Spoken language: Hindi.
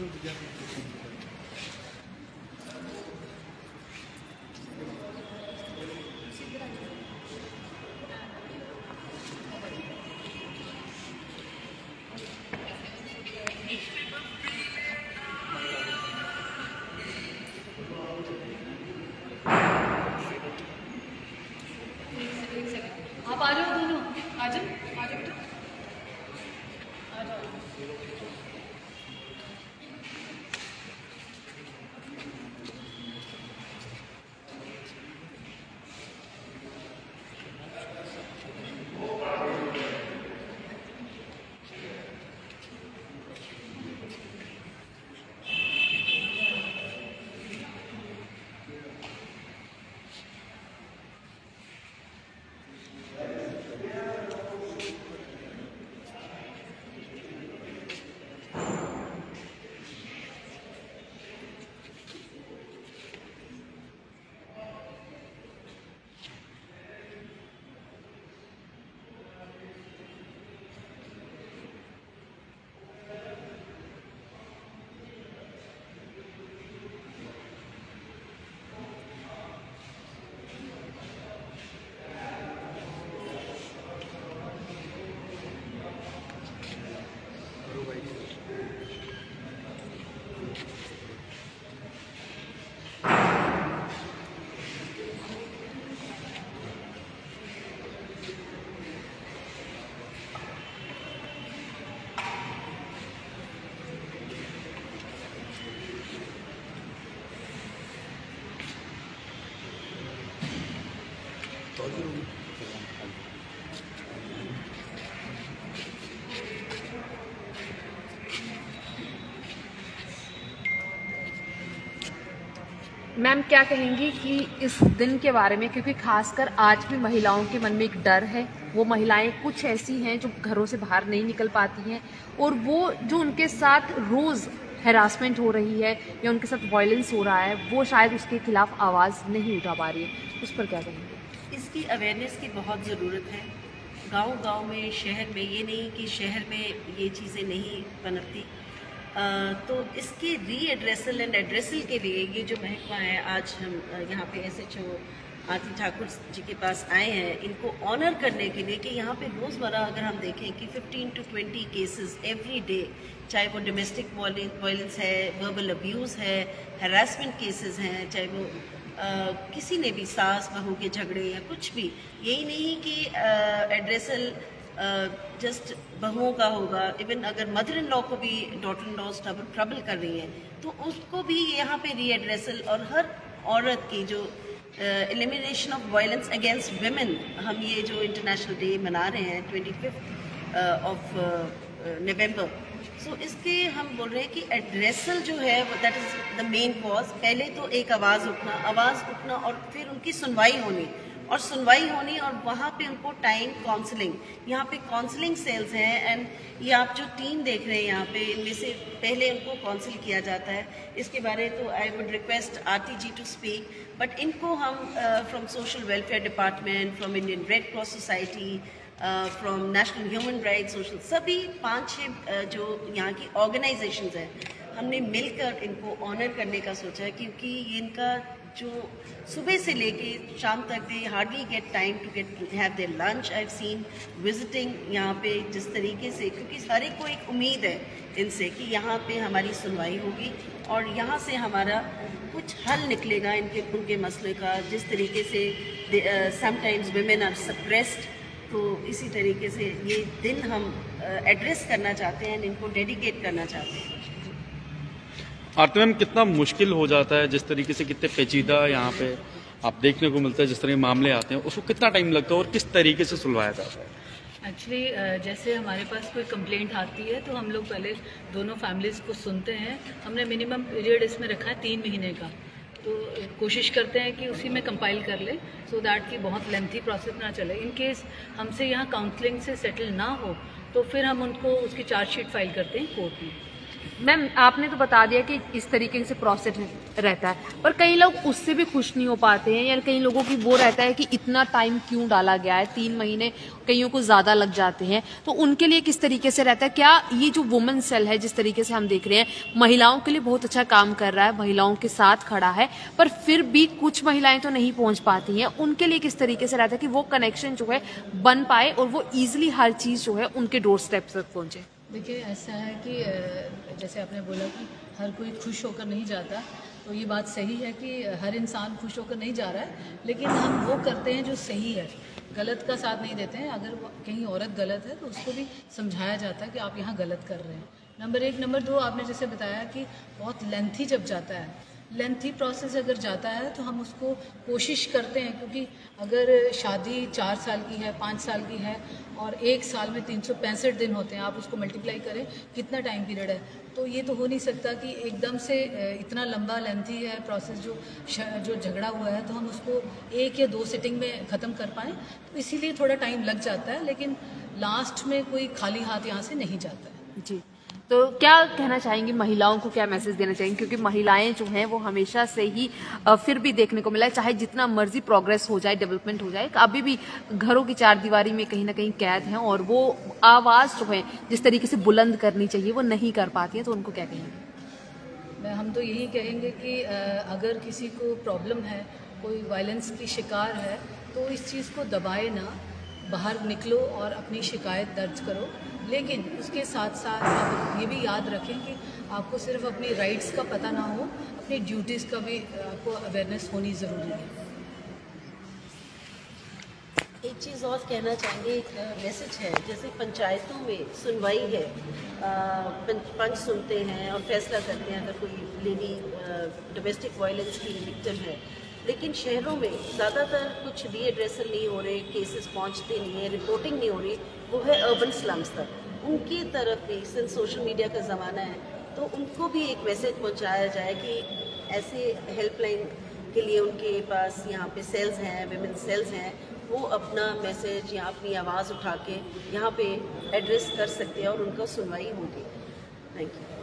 आप आ जाओ दोनों? आ जाओ। आ जाओ। आ जाओ। मैम, क्या कहेंगी कि इस दिन के बारे में, क्योंकि खासकर आज भी महिलाओं के मन में एक डर है। वो महिलाएँ कुछ ऐसी हैं जो घरों से बाहर नहीं निकल पाती हैं और वो जो उनके साथ रोज़ हेरासमेंट हो रही है या उनके साथ वायलेंस हो रहा है, वो शायद उसके खिलाफ आवाज़ नहीं उठा पा रही है। उस पर क्या कहेंगे? इसकी अवेयरनेस की बहुत ज़रूरत है। गांव-गांव में, शहर में, ये नहीं कि शहर में ये चीज़ें नहीं पनपती तो इसके री एड्रेसल एंड एड्रेसल के लिए ये जो महकमा है आज हम यहाँ पे S H O Aarti Thakur ji के पास आए हैं। इनको ऑनर करने के लिए कि यहाँ पे रोज़मर्रा अगर हम देखें कि 15 टू 20 केसेस एवरी डे चाहे वो डोमेस्टिक वायलेंस है वर्बल अब्यूज़ है हरासमेंट केसेस हैं चाहे वो अ, किसी ने भी सास बहू के झगड़े या कुछ भी यही नहीं कि एड्रेसल जस्ट बहुओं का होगा इवन अगर मदर इन लॉ को भी डॉटर इन लॉ ट्रबल कर रही हैं तो उसको भी यहाँ पे रीएड्रेसल और हर औरत की जो elimination of violence against women हम ये जो इंटरनेशनल डे मना रहे हैं twenty fifth of November so इसके हम बोल रहे हैं कि एड्रेसल जो है that is the main cause पहले तो एक आवाज़ उठना आवाज़ उठना और फिर उनकी सुनवाई होनी। और सुनवाई होनी और वहाँ पे उनको टाइम काउंसलिंग यहाँ पे काउंसलिंग सेल्स हैं एंड ये आप जो टीम देख रहे हैं यहाँ पे, इनमें से पहले उनको काउंसिल किया जाता है। इसके बारे तो I would request R T G to speak but इनको हम from social welfare department from Indian Red Cross Society from national human right social सभी पाँच छः जो यहाँ की ऑर्गेनाइजेशंस हैं, हमने मिलकर इनको ऑनर करने का सोचा है, क्योंकि ये इनका जो सुबह से लेके शाम तक they hardly get time to get have their lunch I have seen visiting यहाँ पे जिस तरीके से, क्योंकि हर एक को एक उम्मीद है इनसे कि यहाँ पे हमारी सुनवाई होगी और यहाँ से हमारा कुछ हल निकलेगा इनके, उनके मसले का। जिस तरीके से समटाइम्स वेमेन आर सप्रेस्ड तो इसी तरीके से ये दिन हम एड्रेस करना चाहते हैं इनको डेडिकेट करना चाहते हैं। आरती मैम, कितना मुश्किल हो जाता है जिस तरीके से कितने पेचीदा यहाँ पे आप देखने को मिलता है, जिस तरह के मामले आते हैं, उसको कितना टाइम लगता है और किस तरीके से सुलवाया जाता है? एक्चुअली जैसे हमारे पास कोई कंप्लेंट आती है तो हम लोग पहले दोनों फैमिलीज़ को सुनते हैं। हमने मिनिमम पीरियड इसमें रखा है तीन महीने का। तो कोशिश करते हैं कि उसी में कंपाइल कर ले सो so दैट कि बहुत लेंथी प्रोसेस ना चले। इन केस हमसे यहाँ काउंसलिंग से सेटल ना हो तो फिर हम उनको उसकी चार्जशीट फ़ाइल करते हैं कोर्ट में। मैम, आपने तो बता दिया कि इस तरीके से प्रोसेस रहता है। पर कई लोग उससे भी खुश नहीं हो पाते हैं या कई लोगों की वो रहता है कि इतना टाइम क्यों डाला गया है? तीन महीने कईयों को ज़्यादा लग जाते हैं। तो उनके लिए किस तरीके से रहता है? क्या ये जो वुमेन सेल है, जिस तरीके से हम देख रहे हैं, महिलाओं के लिए बहुत अच्छा काम कर रहा है, महिलाओं के साथ खड़ा है, पर फिर भी कुछ महिलाएँ तो नहीं पहुँच पाती हैं। उनके लिए किस तरीके से रहता है कि वो कनेक्शन जो है बन पाए और वो ईजिली हर चीज़ जो है उनके डोर स्टेप तक पहुँचे? देखिए, ऐसा है कि जैसे आपने बोला कि हर कोई खुश होकर नहीं जाता तो ये बात सही है कि हर इंसान खुश होकर नहीं जा रहा है, लेकिन हम वो करते हैं जो सही है। गलत का साथ नहीं देते हैं। अगर कहीं औरत गलत है तो उसको भी समझाया जाता है कि आप यहाँ गलत कर रहे हैं। नंबर एक, नंबर दो, आपने जैसे बताया कि बहुत लेंथी जब जाता है लेंथी प्रोसेस अगर जाता है तो हम उसको कोशिश करते हैं, क्योंकि अगर शादी चार साल की है, पाँच साल की है, और एक साल में तीन सौ पैंसठ दिन होते हैं, आप उसको मल्टीप्लाई करें, कितना टाइम पीरियड है? तो ये तो हो नहीं सकता कि एकदम से इतना लंबा लेंथी है प्रोसेस जो जो झगड़ा हुआ है तो हम उसको एक या दो सिटिंग में ख़त्म कर पाएँ तो इसीलिए थोड़ा टाइम लग जाता है, लेकिन लास्ट में कोई खाली हाथ यहाँ से नहीं जाता है। जी। तो क्या कहना चाहेंगी महिलाओं को, क्या मैसेज देना चाहेंगे? क्योंकि महिलाएँ जो हैं, वो हमेशा से ही फिर भी देखने को मिला है, चाहे जितना मर्ज़ी प्रोग्रेस हो जाए डेवलपमेंट हो जाए अभी भी घरों की चार दीवारी में कहीं ना कहीं कैद हैं और वो आवाज़ जो है, जिस तरीके से बुलंद करनी चाहिए, वो नहीं कर पाती है तो उनको क्या कहेंगे? हम तो यही कहेंगे कि अगर किसी को प्रॉब्लम है, कोई वायलेंस की शिकार है तो इस चीज़ को दबाए ना बाहर निकलो और अपनी शिकायत दर्ज करो। लेकिन उसके साथ साथ आप ये भी याद रखें कि आपको सिर्फ़ अपनी राइट्स का पता ना हो, अपनी ड्यूटीज़ का भी आपको अवेयरनेस होनी ज़रूरी है। एक चीज़ और कहना चाहेंगे, एक मैसेज है, जैसे पंचायतों में सुनवाई है पंच सुनते हैं और फैसला करते हैं अगर कोई लेडी डोमेस्टिक वायलेंस की विक्टिम है। लेकिन शहरों में ज़्यादातर कुछ रीएड्रेसल नहीं हो रहे केसेस पहुँचते नहीं है रिपोर्टिंग नहीं हो रही, वो है अर्बन स्लम्स तक। उनकी तरफ़ भी सिंस सोशल मीडिया का ज़माना है तो उनको भी एक मैसेज पहुँचाया जाए कि ऐसे हेल्पलाइन के लिए उनके पास यहाँ पे सेल्स हैं विमेन सेल्स हैं वो अपना मैसेज या अपनी आवाज़ उठा के यहाँ पे एड्रेस कर सकते हैं और उनका सुनवाई होगी। Thank you